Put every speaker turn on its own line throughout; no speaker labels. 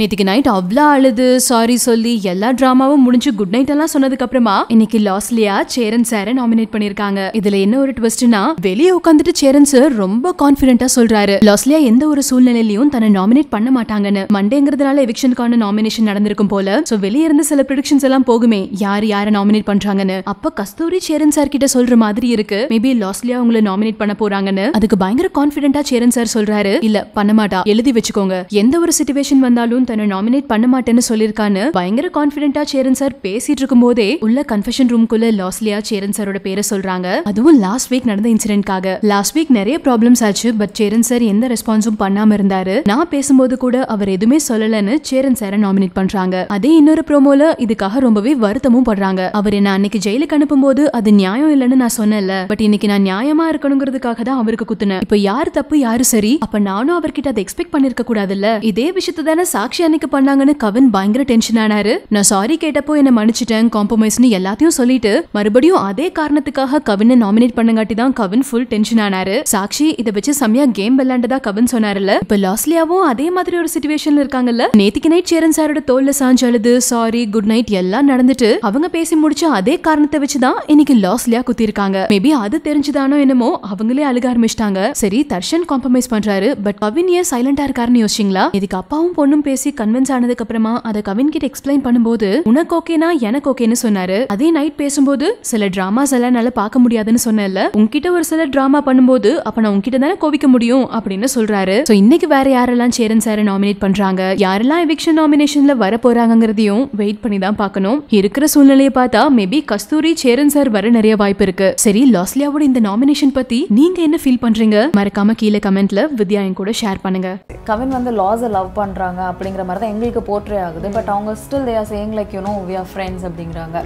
நேத்திக்கு நைட் அவ்வளோ அழுது சாரி சொல்லி எல்லா ட்ராமாவும் முடிஞ்சு குட் நைட் எல்லாம் சொன்னதுக்கு அப்புறமா இன்னைக்கு லாஸ்லியா சேரன் சாரை நாமினேட் பண்ணிருக்காங்க இதுல என்ன ஒரு ட்விஸ்ட்னா வெளியே உட்காந்துட்டு சேரன் சார் ரொம்ப கான்பிடென்ட்டா சொல்றாரு. லாஸ்லியா எந்த ஒரு சூழ்நிலையிலையும் தன்னை நாமினேட் பண்ண மாட்டாங்கன்னு. மண்டேங்கிறதுனால எவிக்ஷனுக்கான நாமினேஷன் நடந்திருக்கும் போல. சோ வெளிய இருந்து சில ப்ரிடிக்ஷன்ஸ் எல்லாம் போகுமே யார் யாரை நாமினேட் பண்றாங்கன்னு. அப்ப கஸ்தூரி சேரன் சார் கிட்ட சொல்ற மாதிரி இருக்கு. மேபி லாஸ்லியா உங்களை நாமினேட் பண்ண போறாங்கன்னு. அதுக்கு பயங்கர கான்பிடென்ட்டா சேரன் சார் சொல்றாரு. இல்ல பண்ண மாட்டா. எழுதி வச்சுக்கோங்க. எந்த ஒரு சுச்சுவேஷன் வந்தாலும் தன்னை நாமினேட் பண்ண மாட்டேன்னு சொல்லியிருக்கான்னு பயங்கர கான்பிடென்ட்டா சேரன் சார் பேசிட்டு இருக்கும் போதே உள்ள கன்ஃபெஷன் ரூம்குள்ள லாஸ்லியா சேரன் சாரோட பேரை சொல்றாங்க. அதுவும் லாஸ்ட் வீக் நடந்த இன்சிடென்ட்காக லாஸ்ட் வீக் நிறைய ப்ராப்ளம்ஸ் ஆச்சு பட் சேரன் சார் எந்த ரெஸ்பான்ஸும் பண்ணாம இருந்தாரு. நான் பேசும்போது கூட அவர் எதுவுமே சொல்லலன்னு சேரன் சாரை நாமினேட் பண்றாங்க. அதே இன்னொரு ப்ரோமோல இதுக்காக ரொம்பவே வருத்தமும் படுறாங்க. அவர் என்ன அன்னைக்கு ஜெயிலுக்கு அனுப்பும்போது அது நியாயம் இல்லைன்னு நான் சொன்னேன்ல. பட் இன்னைக்கு நான் நியாயமா இருக்கணுங்கிறதுக்காக தான் அவருக்கு குத்துனேன். இப்ப யாரு தப்பு யாரு சரி? அப்ப நானும் அவர்கிட்ட அதை எக்ஸ்பெக்ட் பண்ணிருக்க கூடாதுல்ல? இதே விஷயத்தை தானே சாக்ஷி அன்னைக்கு பண்ணாங்கன்னு கவின் பயங்கர டென்ஷன் ஆனாரு. நான் சாரி கேட்டப்போ என்ன மன்னிச்சிட்டேன் காம்ப்ரமைஸ்னு எல்லாத்தையும் சொல்லிட்டு மறுபடியும் அதே காரணத்துக்காக கவினை நாமினேட் பண்ணங்காட்டி தான் கவின் ஃபுல் டென்ஷன் ஆனாரு. சாக்ஷி இதை வச்சு செம்மையா கேம் விளையாண்டதா கவின் சொன்னார்ல இப்ப லாஸ்லியாவும் அதே மாதிரி ஒரு சுச்சுவேஷன்ல இருக்காங்கல்ல. நேத்திக்கு நைட் சேரன் சாரோட தோல்ல சாஞ்சு அழுது சாரி குட் நைட் எல்லாம் நடந்துட்டு அவங்க பேசி முடிச்ச அதே காரணத்தை வச்சுதான் இன்னைக்கு லாஸ்லியா குத்தி இருக்காங்க மேபி அது தெரிஞ்சுதானோ என்னமோ அவங்களே அழுக ஆரம்பிச்சிட்டாங்க. சரி தர்ஷன் காம்ப்ரமைஸ் பண்றாரு பட் கவின் ஏன் சைலண்டா இருக்காருன்னு யோசிச்சிங்களா? இதுக்கு அப்பாவும் பொண்ணும் பேசி கன்வின்ஸ் ஆனதுக்கு அப்புறமா அதை கவின் கிட்ட எக்ஸ்பிளைன் பண்ணும்போது உனக்கு ஓகேனா எனக்கு ஓகேன்னு சொன்னாரு. அதே நைட் பேசும்போது சில டிராமாஸ் எல்லாம் என்னால பார்க்க முடியாதுன்னு சொன்னல உன்கிட்ட ஒரு சில டிராமா பண்ணும்போது அப்ப நான் உன்கிட்ட தானே கோவிக்க முடியும் அப்படின்னு சொல்றாரு. சோ இன்னைக்கு வேற யாரெல்லாம் சேரன் சாரை நாமினேட் பண்றாங்க? யாரெல்லாம் எவிக்ஷன் நாமினேஷன்ல வர போறாங்கிறதையும் வெயிட் பண்ணி தான் பார்க்கணும். இருக்கிற சூழ்நிலையை பார்த்தா மேபி கஸ்தூரி சேரன் சார் வர நிறைய வாய்ப்பு இருக்கு. சரி லாஸ்லியாவோட இந்த நாமினேஷன் பத்தி நீங்க என்ன ஃபீல் பண்றீங்க? மறக்காம கீழே கமெண்ட்ல வித்யா என் கூட ஷேர் பண்ணுங்க.
கவின் வந்து லாஸை லவ் பண்ணுறாங்க அப்படிங்கிற மாதிரி தான் எங்களுக்கு போர்ட்ரே ஆகுது. பட் அவங்க still they are saying like you know we are friends அப்படிங்கிறாங்க.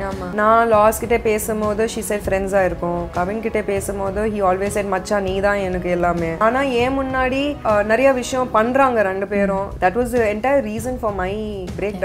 நான் லாஸ் கிட்ட பேசும்போது ஷி சைட் ஃப்ரெண்ட்ஸாக இருக்கும். கவின் கிட்ட பேசும்போது ஹி ஆல்வேஸ் சைட் மச்சா நீ தான் எனக்கு எல்லாமே. ஆனால் ஏன் முன்னாடி நிறைய விஷயம் பண்ணுறாங்க ரெண்டு பேரும். That was entire reason for my break